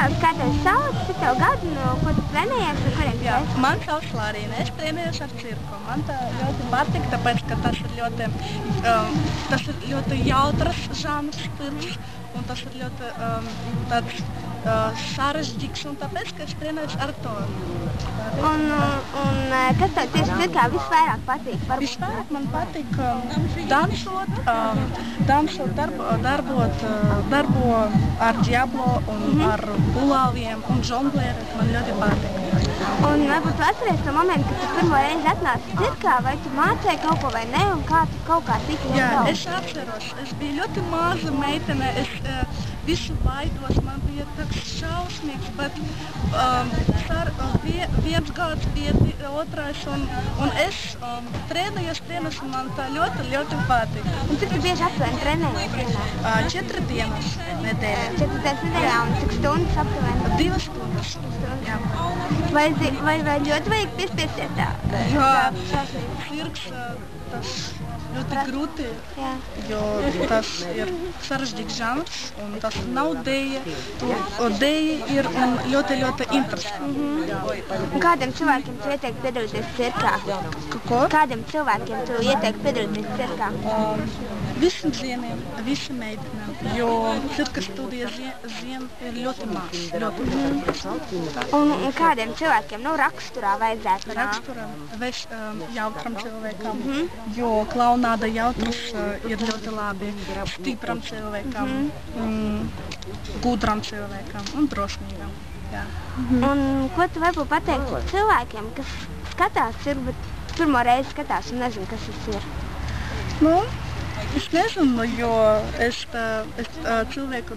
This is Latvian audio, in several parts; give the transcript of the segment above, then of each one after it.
pasaules, kā tev sauc, cik tev gadu, no ko tu trenējies, un kuriem Jā, man sauc Lārīna. Es trenējos ar cirku. Man tā ļoti patīk, tāpēc, ka tas ir ļoti, um, tas ir ļoti jautrs žanrs stils, un tas ir ļoti um, tāds uh, sarežģīts, un tāpēc, ka es trenējos ar to. Un, kas tev tieši cirkā visvairāk patīk? Varbūt Vispār man patīk um, dansot, um, dansot darbo, darbot, uh, darbo ar diablo un Mhm. ar bulāviem un žonglēri. Man ļoti patīk. Un varbūt tu atceries to momentu, kad tu pirmo reizi atnāci cirkā, vai tu mācēji kaut ko vai ne, un kā tu kaut kā tiki Jā, es atceros, es biju ļoti maza meitene, es uh, visu baidos, man bija tāds šausmīgs, bet um, sar, uh, vie, viens gads bija otrais, un, un es um, trenējos, trenējos, un man tā ļoti, ļoti patīk. Un cik tu bieži aptuveni trenējies dienā? Uh, četri dienas nedēļā, Četras dienas nedēļā un cik stundas aptuveni? divas stundas. Jā. Vai, vai, vai ļoti vajag piespiesties tā? Cirks uh, tas ļoti grūti, Jā. jo tas ir sarežģīts žanrs, un tas nav dēja. Tu dēja ir un ļoti, ļoti interesanti. Un kādiem cilvēkiem tu ieteiktu piedalīties cirkā? Ko? Kādiem cilvēkiem tu ieteiktu piedalīties cirkā? Um, Visiem ziemiem, visiem meitenēm, jo cirka studija ziem, ir ļoti maz. Ļoti maz. Un, un kādiem cilvēkiem, nu, raksturā vajadzētu nākt? Raksturam, veš, um, jautram cilvēkam, jo klaunāda jautrs uh, ir ļoti labi stipram cilvēkam, mm, gudram cilvēkam un drosmīgam. Jā. Un ko tu varbūt pateiktu cilvēkiem, kas skatās cirku, bet pirmo reizi skatās un nezinu, kas tas ir? Nu, es nezinu, jo es, es cilvēku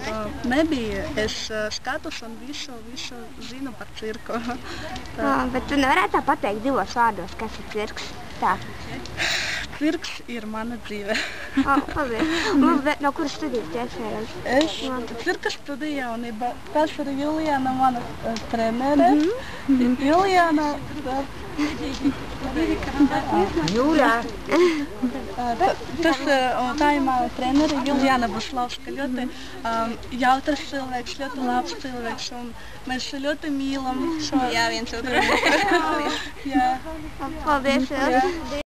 nebiju. Es skatos un visu, visu zinu par cirku. Tā, Ah, bet tu nevarētu tā pateikt divos vārdos, kas ir cirks. Tā. cirks ir mana dzīve. Oh, paldies. Nu, bet no kuras studijas? Ēran? Es cirka studiju jaunībā. Tas ir Juliana, mana ā, trenere. Juliana, tā, Jūrā. ta- tas, tā ir mana trenere Juliana Buslavska. Ļoti um, jautrs cilvēks, ļoti labs cilvēks. Un mēs ļoti mīlam šo. Jā, viens otru. Jā. Paldies. Ilze.